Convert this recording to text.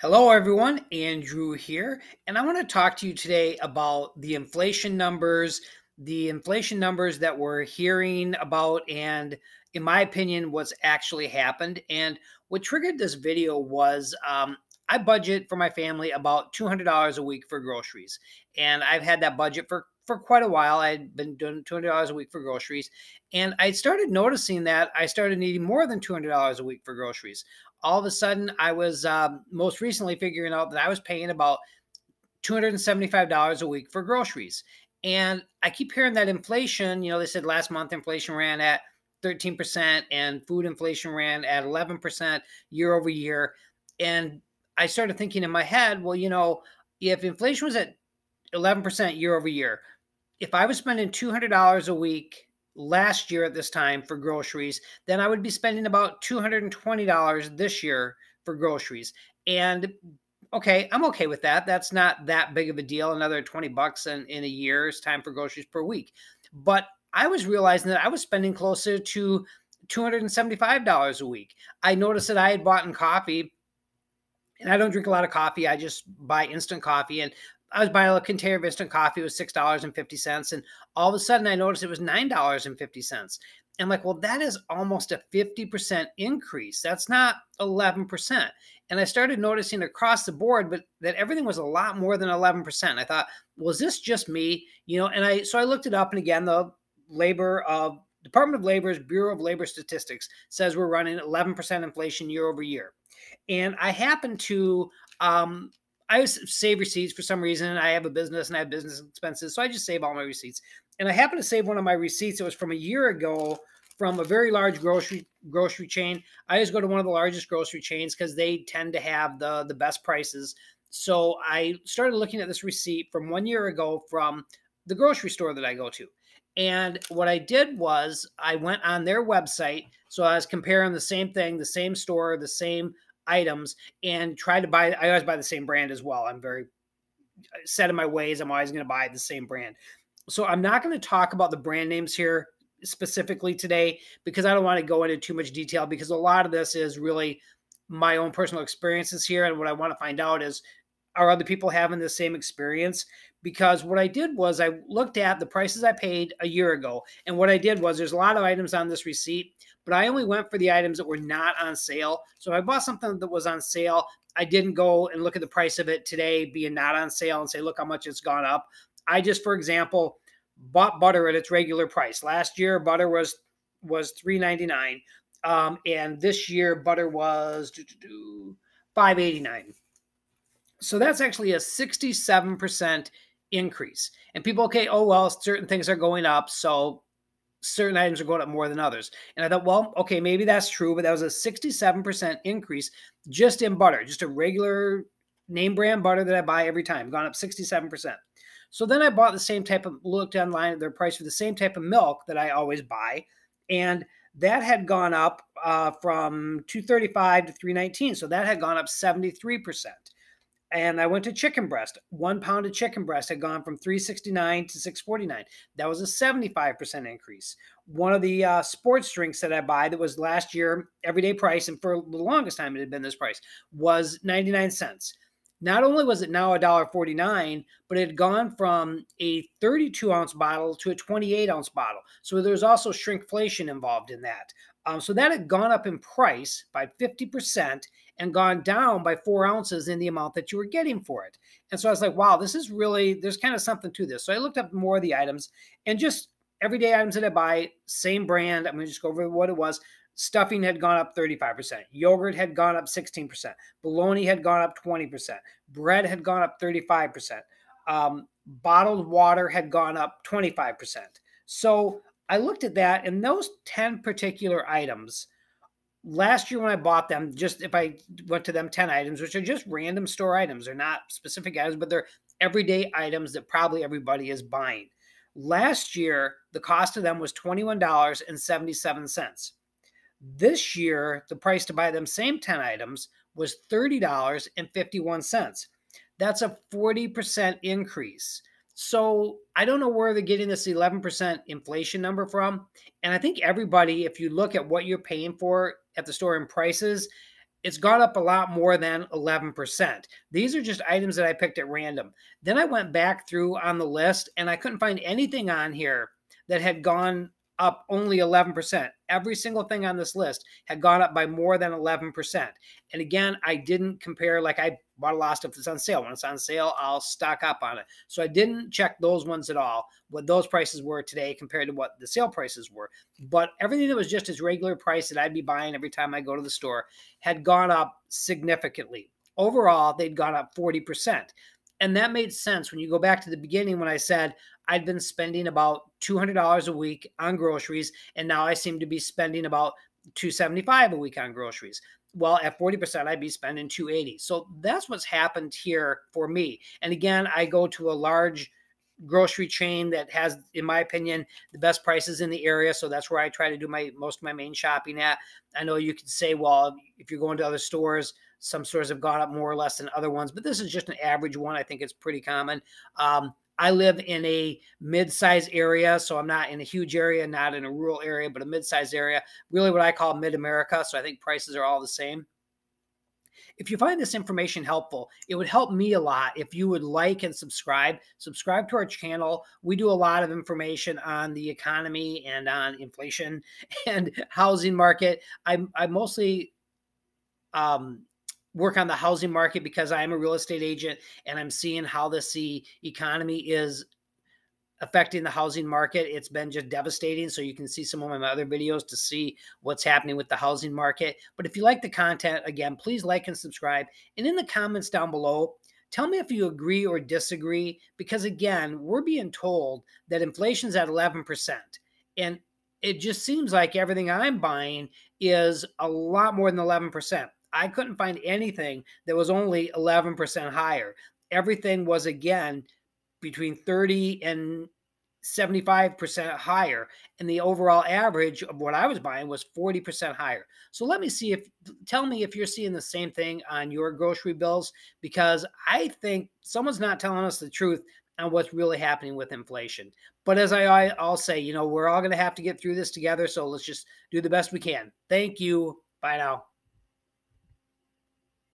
Hello, everyone. Andrew here, and I want to talk to you today about the inflation numbers, the inflation numbers that we're hearing about, and in my opinion, what's actually happened. And what triggered this video was um, I budget for my family about $200 a week for groceries, and I've had that budget for for quite a while. I'd been doing $200 a week for groceries, and I started noticing that I started needing more than $200 a week for groceries all of a sudden I was um, most recently figuring out that I was paying about $275 a week for groceries. And I keep hearing that inflation, you know, they said last month inflation ran at 13% and food inflation ran at 11% year over year. And I started thinking in my head, well, you know, if inflation was at 11% year over year, if I was spending $200 a week last year at this time for groceries, then I would be spending about $220 this year for groceries. And okay, I'm okay with that. That's not that big of a deal. Another 20 bucks in, in a year's time for groceries per week. But I was realizing that I was spending closer to $275 a week. I noticed that I had bought in coffee and I don't drink a lot of coffee. I just buy instant coffee. And I was buying a container of instant coffee. It was six dollars and fifty cents, and all of a sudden I noticed it was nine dollars and fifty cents. And like, well, that is almost a fifty percent increase. That's not eleven percent. And I started noticing across the board, but that everything was a lot more than eleven percent. I thought, well, is this just me? You know, and I so I looked it up, and again, the labor of Department of Labor's Bureau of Labor Statistics says we're running 11% inflation year over year. And I happen to um, I save receipts for some reason. I have a business and I have business expenses, so I just save all my receipts. And I happen to save one of my receipts. It was from a year ago from a very large grocery grocery chain. I always go to one of the largest grocery chains because they tend to have the the best prices. So I started looking at this receipt from one year ago from the grocery store that I go to. And what I did was I went on their website. So I was comparing the same thing, the same store, the same items and try to buy I always buy the same brand as well. I'm very uh, set in my ways. I'm always going to buy the same brand. So I'm not going to talk about the brand names here specifically today because I don't want to go into too much detail because a lot of this is really my own personal experiences here and what I want to find out is are other people having the same experience because what I did was I looked at the prices I paid a year ago and what I did was there's a lot of items on this receipt but I only went for the items that were not on sale. So if I bought something that was on sale, I didn't go and look at the price of it today being not on sale and say, look how much it's gone up. I just, for example, bought butter at its regular price. Last year, butter was was three ninety nine, um, and this year butter was five eighty nine. So that's actually a sixty seven percent increase. And people, okay, oh well, certain things are going up, so certain items are going up more than others. And I thought, well, okay, maybe that's true, but that was a 67% increase just in butter, just a regular name brand butter that I buy every time, gone up 67%. So then I bought the same type of looked online at their price for the same type of milk that I always buy, and that had gone up uh, from 235 to 319. So that had gone up 73% and I went to chicken breast. One pound of chicken breast had gone from 369 to 649. That was a 75% increase. One of the uh, sports drinks that I buy that was last year everyday price, and for the longest time it had been this price, was 99 cents. Not only was it now $1.49, but it had gone from a 32 ounce bottle to a 28 ounce bottle. So there was also shrinkflation involved in that. Um, so that had gone up in price by 50% and gone down by four ounces in the amount that you were getting for it. And so I was like, wow, this is really, there's kind of something to this. So I looked up more of the items and just everyday items that I buy, same brand. I'm going to just go over what it was. Stuffing had gone up 35%. Yogurt had gone up 16%. Bologna had gone up 20%. Bread had gone up 35%. Um, bottled water had gone up 25%. So I looked at that, and those 10 particular items last year when I bought them, just if I went to them 10 items, which are just random store items, they're not specific items, but they're everyday items that probably everybody is buying. Last year, the cost of them was $21.77. This year, the price to buy them same 10 items was $30.51. That's a 40% increase. So I don't know where they're getting this 11% inflation number from. And I think everybody, if you look at what you're paying for at the store in prices, it's gone up a lot more than 11%. These are just items that I picked at random. Then I went back through on the list and I couldn't find anything on here that had gone up only 11%. Every single thing on this list had gone up by more than 11%. And again, I didn't compare, like I bought a lot of stuff that's on sale. When it's on sale, I'll stock up on it. So I didn't check those ones at all, what those prices were today compared to what the sale prices were. But everything that was just as regular price that I'd be buying every time I go to the store had gone up significantly. Overall, they'd gone up 40%. And that made sense when you go back to the beginning when I said I'd been spending about $200 a week on groceries, and now I seem to be spending about 275 a week on groceries. Well, at 40%, I'd be spending 280. So that's what's happened here for me. And again, I go to a large grocery chain that has, in my opinion, the best prices in the area. So that's where I try to do my most of my main shopping at. I know you could say, well, if you're going to other stores, some stores have gone up more or less than other ones, but this is just an average one. I think it's pretty common. Um, I live in a mid-sized area, so I'm not in a huge area, not in a rural area, but a mid-sized area. Really, what I call mid-America. So I think prices are all the same. If you find this information helpful, it would help me a lot if you would like and subscribe. Subscribe to our channel. We do a lot of information on the economy and on inflation and housing market. I, I mostly um, work on the housing market because I am a real estate agent and I'm seeing how this the economy is affecting the housing market. It's been just devastating. So you can see some of my other videos to see what's happening with the housing market. But if you like the content, again, please like and subscribe. And in the comments down below, tell me if you agree or disagree. Because again, we're being told that inflation's at 11%. And it just seems like everything I'm buying is a lot more than 11%. I couldn't find anything that was only 11% higher. Everything was again between 30 and 75% higher and the overall average of what I was buying was 40% higher. So let me see if tell me if you're seeing the same thing on your grocery bills because I think someone's not telling us the truth on what's really happening with inflation. But as I I'll say, you know, we're all going to have to get through this together, so let's just do the best we can. Thank you. Bye now.